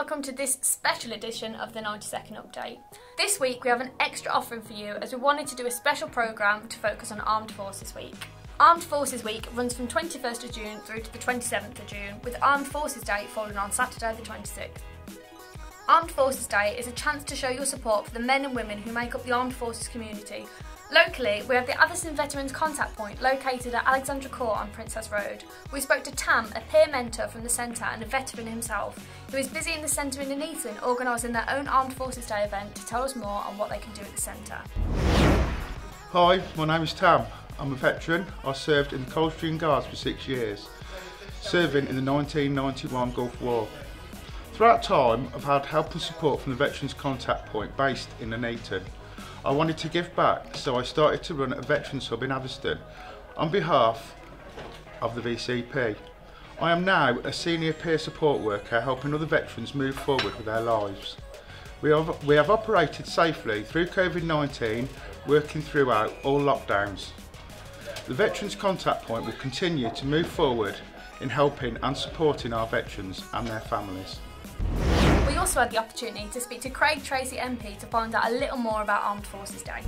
welcome to this special edition of the 90 second update. This week we have an extra offering for you as we wanted to do a special programme to focus on Armed Forces Week. Armed Forces Week runs from 21st of June through to the 27th of June, with Armed Forces Day falling on Saturday the 26th. Armed Forces Day is a chance to show your support for the men and women who make up the Armed Forces community Locally, we have the Atherstone Veterans Contact Point located at Alexandra Court on Princess Road. We spoke to Tam, a peer mentor from the centre and a veteran himself, who is busy in the centre in Nuneaton organising their own Armed Forces Day event to tell us more on what they can do at the centre. Hi, my name is Tam. I'm a veteran. I served in the Coldstream Guards for six years, serving in the 1991 Gulf War. Throughout time, I've had help and support from the Veterans Contact Point based in Nuneaton. I wanted to give back, so I started to run a Veterans Hub in Atherstone on behalf of the VCP. I am now a senior peer support worker helping other veterans move forward with their lives. We have, we have operated safely through COVID-19, working throughout all lockdowns. The Veterans Contact Point will continue to move forward in helping and supporting our veterans and their families. We also had the opportunity to speak to Craig Tracey MP to find out a little more about Armed Forces Day.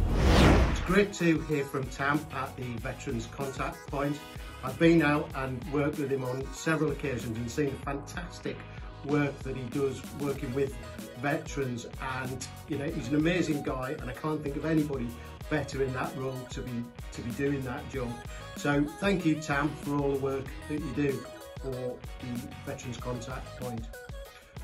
It's great to hear from Tam at the Veterans Contact Point. I've been out and worked with him on several occasions and seen the fantastic work that he does working with veterans and you know he's an amazing guy and I can't think of anybody better in that role to be to be doing that job. So thank you Tam for all the work that you do for the Veterans Contact Point.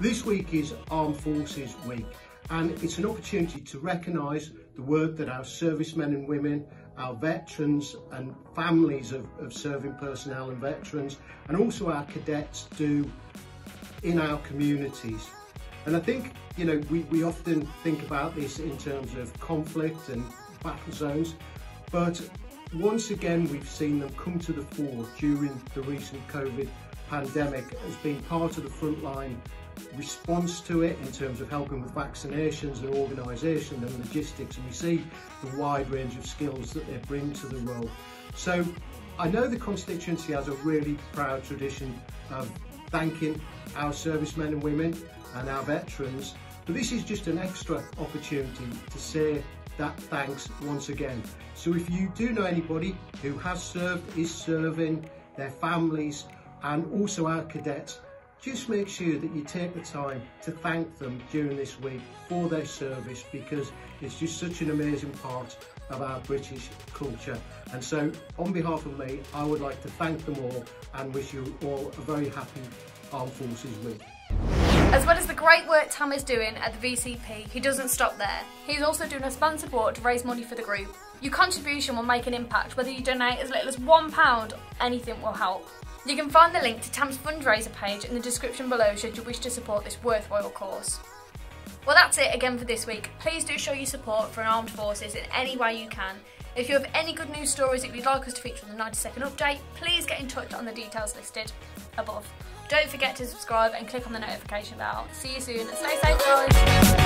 This week is Armed Forces Week and it's an opportunity to recognise the work that our servicemen and women, our veterans and families of, of serving personnel and veterans and also our cadets do in our communities. And I think, you know, we, we often think about this in terms of conflict and battle zones, but once again we've seen them come to the fore during the recent COVID pandemic as being part of the frontline response to it in terms of helping with vaccinations and organisation and logistics and we see the wide range of skills that they bring to the role. So I know the constituency has a really proud tradition of thanking our servicemen and women and our veterans but this is just an extra opportunity to say that thanks once again. So if you do know anybody who has served, is serving, their families and also our cadets, just make sure that you take the time to thank them during this week for their service because it's just such an amazing part of our British culture. And so on behalf of me, I would like to thank them all and wish you all a very happy Armed Forces Week. As well as the great work Tam is doing at the VCP, he doesn't stop there. He's also doing a sponsored walk to raise money for the group. Your contribution will make an impact, whether you donate as little as £1, anything will help. You can find the link to Tam's fundraiser page in the description below should you wish to support this worthwhile cause. Well that's it again for this week. Please do show your support for armed forces in any way you can. If you have any good news stories that you'd like us to feature in the 90 second update, please get in touch on the details listed above. Don't forget to subscribe and click on the notification bell. See you soon stay safe guys!